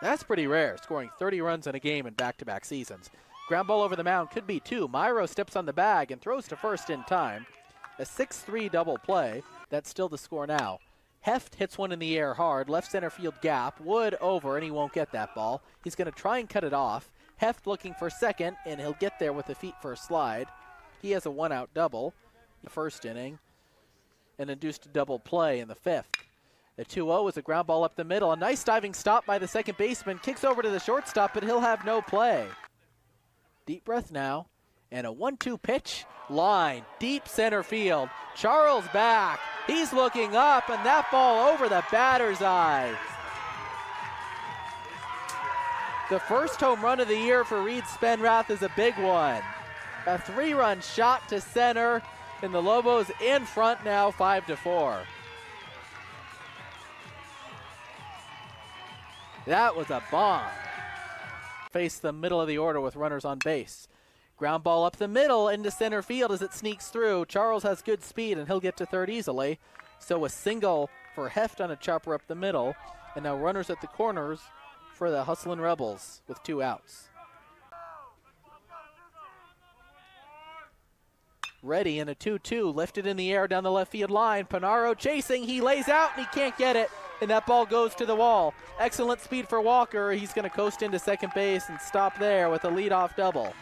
That's pretty rare, scoring 30 runs in a game in back to back seasons. Ground ball over the mound could be two. Myro steps on the bag and throws to first in time. A 6 3 double play. That's still the score now. Heft hits one in the air hard, left center field gap. Wood over, and he won't get that ball. He's going to try and cut it off. Heft looking for second, and he'll get there with the feet first slide. He has a one out double the first inning, and induced a double play in the fifth. The 2 0 is a ground ball up the middle. A nice diving stop by the second baseman. Kicks over to the shortstop, but he'll have no play. Deep breath now. And a 1 2 pitch. Line. Deep center field. Charles back. He's looking up, and that ball over the batter's eye. The first home run of the year for Reed Spenrath is a big one. A three run shot to center, and the Lobos in front now, 5 to 4. That was a bomb. Face the middle of the order with runners on base. Ground ball up the middle into center field as it sneaks through. Charles has good speed and he'll get to third easily. So a single for Heft on a chopper up the middle. And now runners at the corners for the Hustlin' Rebels with two outs. Ready in a 2 2, lifted in the air down the left field line. Panaro chasing, he lays out and he can't get it and that ball goes to the wall. Excellent speed for Walker. He's going to coast into second base and stop there with a leadoff double.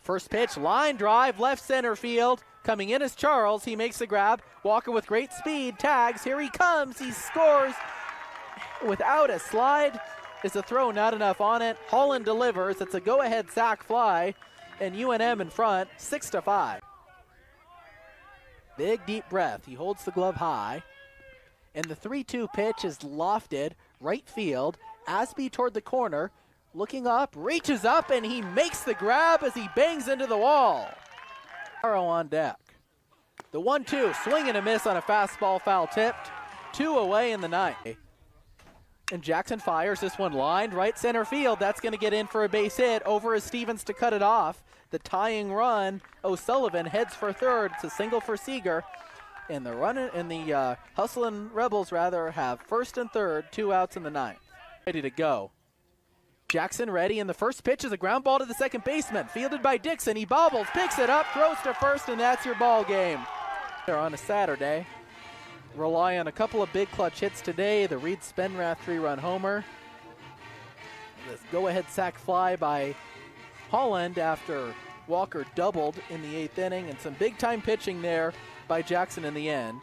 First pitch, line drive, left center field. Coming in is Charles. He makes the grab. Walker with great speed, tags. Here he comes. He scores without a slide. Is a throw not enough on it? Holland delivers. It's a go-ahead sac fly, and UNM in front, six to five. Big deep breath. He holds the glove high. And the 3 2 pitch is lofted right field. Asby toward the corner. Looking up, reaches up, and he makes the grab as he bangs into the wall. Arrow on deck. The 1 2 swing and a miss on a fastball foul tipped. Two away in the ninth. And Jackson fires this one lined right center field. That's going to get in for a base hit. Over is Stevens to cut it off. The tying run. O'Sullivan heads for third. It's a single for Seeger. And the run and the uh, hustling Rebels rather have first and third, two outs in the ninth. Ready to go. Jackson ready, and the first pitch is a ground ball to the second baseman. Fielded by Dixon. He bobbles, picks it up, throws to first, and that's your ball game. They're on a Saturday rely on a couple of big clutch hits today. The Reed Spenrath three-run homer. This go-ahead sac fly by Holland after Walker doubled in the eighth inning, and some big-time pitching there by Jackson in the end.